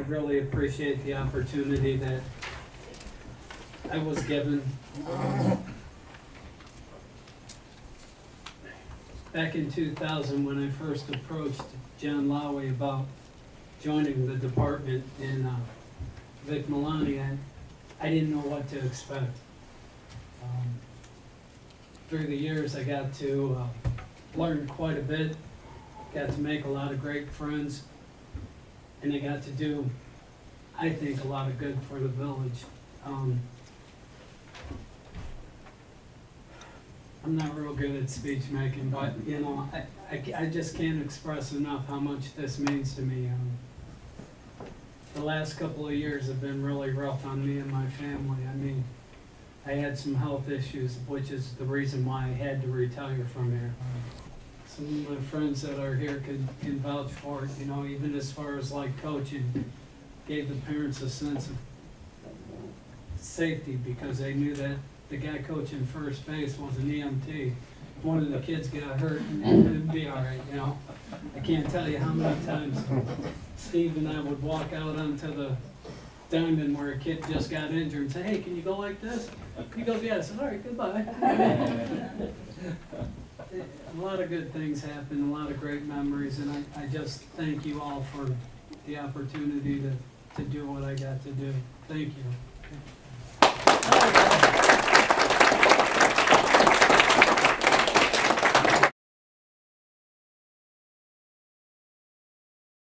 really appreciate the opportunity that I was given. Back in two thousand, when I first approached John Lowy about joining the department in, uh, Vic Maloney, I, I didn't know what to expect. Um, Through the years, I got to, uh, learn quite a bit, got to make a lot of great friends, and they got to do, I think, a lot of good for the village. Um, I'm not real good at speech making, but, you know, I, I, I just can't express enough how much this means to me. Um, The last couple of years have been really rough on me and my family. I mean, I had some health issues, which is the reason why I had to retire from here. Some of my friends that are here can, can vouch for it, you know, even as far as like coaching, gave the parents a sense of safety because they knew that the guy coaching first base was an EMT. One of the kids got hurt and it'd be all right, you know? I can't tell you how many times Steve and I would walk out onto the diamond where a kid just got injured and say, hey, can you go like this? He goes, yes, all right, goodbye. A lot of good things happen, a lot of great memories, and I, I just thank you all for the opportunity to, to do what I got to do. Thank you.